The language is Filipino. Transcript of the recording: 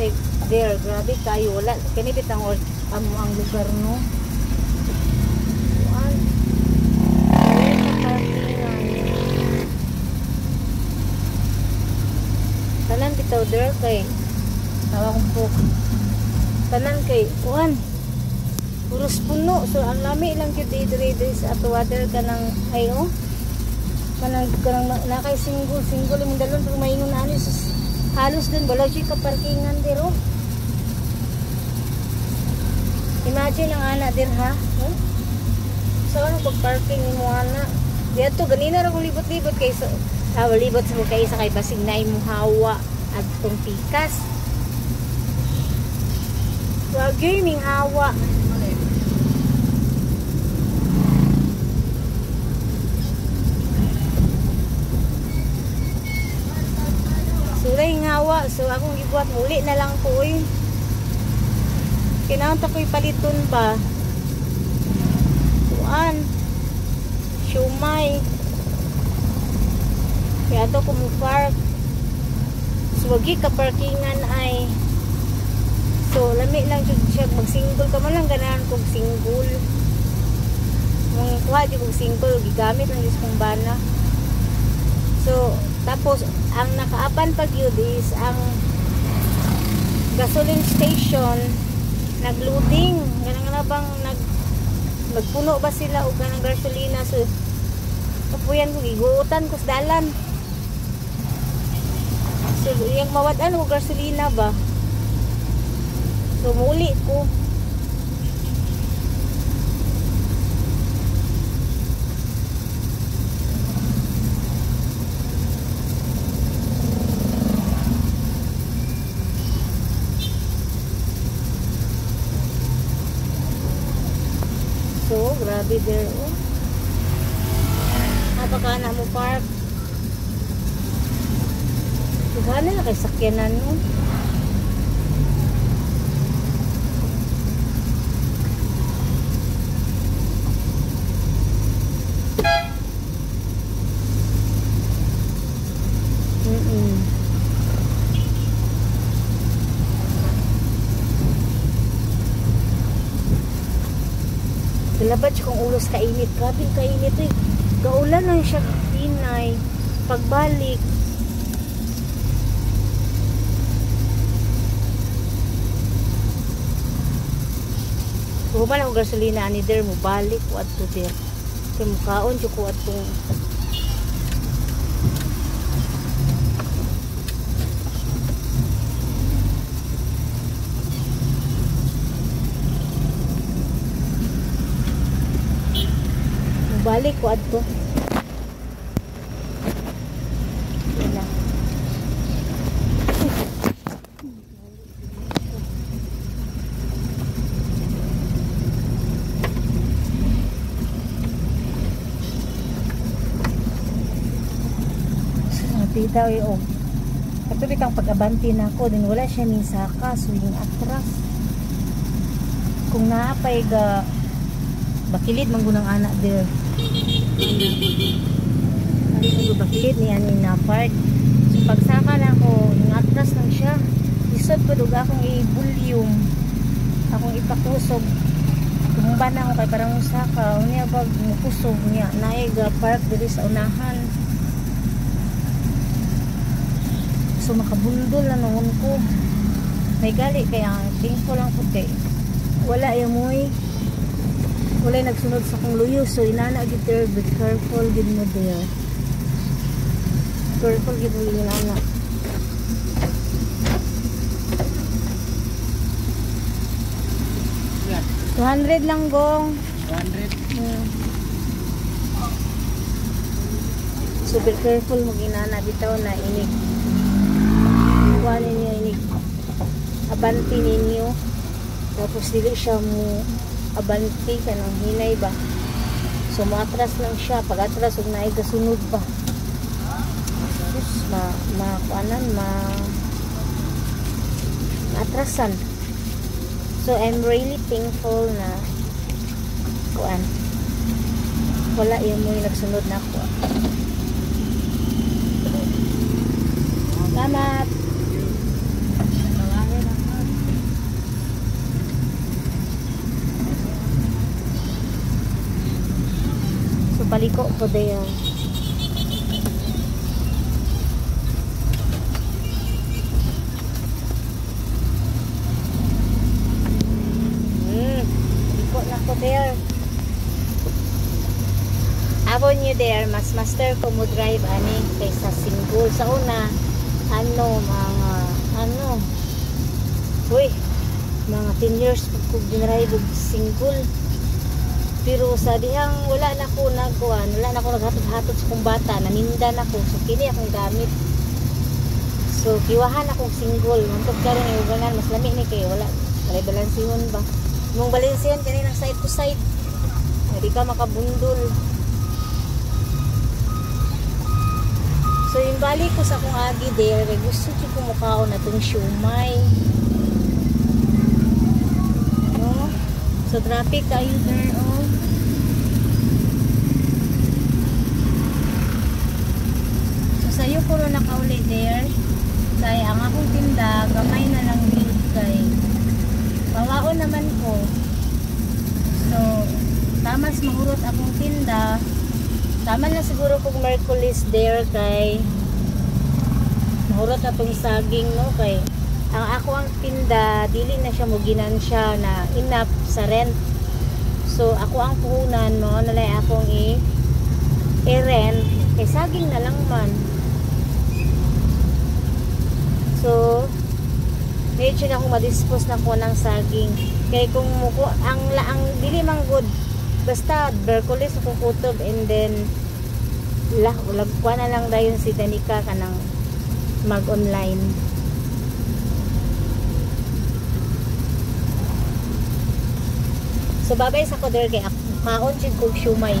say there grabe kayo wala. Kani bitang or amo ang lugar no? Tanan bitaw there kay tawa kong po. Tanan kay kuan puros puno so ang lami lang gyud dire dire sa ato water kanang ayo kanang kanang na- nakay single single imong dalon pag maingon ani sus halos dun wala gyud ka parkingan diro imagine ang ana dir ha huh? so ano pag parking mo ana dito ganina ra kung libot-libot kay sa ah, libot sa kay sa kay basig na imong hawa at tong pikas Wag gaming hawa. So akong gibuhat muli na lang ko eh. Kailangan ta ko'y paliton ba? Tuan. Shumay. Kaya ato ko park. So wagi ka parkingan ay. So lami lang jud siya mag-single ka man lang ganahan kog single. Mong kuha di kog single gigamit lang jud kong bana. So, tapos, ang nakaapan pag yun is, ang gasoline station, nagloading. Ganang na bang, nag, nagpuno ba sila o ganang gasolina. So, kapuyan ko, giguutan ko sa dalan. So, yung mawadan ko gasolina ba? So, muli ko. Grabe there. Oh. Napaka na mo park. Gana na kay sakyanan mo. Siya kung ulos kainit. Grabe kainit eh. Gaulan lang siya inay. Pagbalik. Human ako gasolina ani der mo balik ko adto der. Kay mukaon jud ko atong balik ko adto. Daw eh, oh. Ito bitang pag-abanti na ako, din wala siya ning saka, so yung atras. Kung naapay ga bakilid man gunang anak there. Bakilid ni ani na park. So pagsaka na ako, yung atras lang siya. Isod ko dug akong i-volume. Akong ipakusog. Tumba na ako kay parang saka. Unya bag mukusog niya. Naay ga park diri sa unahan. So makabundol na noon ko. May gali kaya thankful lang kay wala yung moy wala nagsunod sa kong luyo so inana gid there be careful gid mo there. Careful gid mo inana. Yan, 200 lang gong. 200. Hmm. super careful mo ginana bitaw na inig. Kuha ninyo inig. Abanti ninyo. Tapos dili siya mo abanti ka ng hinay ba? So maatras lang siya. Pag atras huwag na igasunod ba? Tapos ma ma kuanan ma maatrasan. So I'm really thankful na kuan wala yung mo yung nagsunod na ako. Salamat maliko ko there. Hmm, maliko na ko there. Abon niyo there, mas master ko mo drive ani kaysa single. Sa una, ano, mga, ano, uy, mga 10 years pag ko og single. Pero sa dihang wala na ko nagkuhan, wala na ko naghatod-hatod sa kong bata, naninda na ko. So kini akong gamit. So kiwahan akong single. Mantog ka rin yung ganan, mas lami ni kay wala. Wala balansingon ba? Mong balansingon kani ng side to side. Hindi ka makabundol. So yung balik ko sa akong agi there, gusto ko kumukhaon na itong siumay. No? So traffic kayo there, oh. So sa'yo ko rin nakauli there. Kaya ang akong tinda, gamay na lang build kay. Pawaon naman ko. So, tamas mahurot akong tinda. Tama na siguro kung Merkulis there kay mahurot na tong saging no kay ang ako ang tinda dili na siya muginan siya na enough sa rent so ako ang puhunan mo nalay akong i i-rent kay saging na lang man so medyo na akong madispose na ko ng saging. Kay kung muko ang laang dili man good basta Berkulis ako kutob and then lah ulagkuha na lang dayon si Danica kanang mag online so babay sa ko kay ako kaon jud kog shumay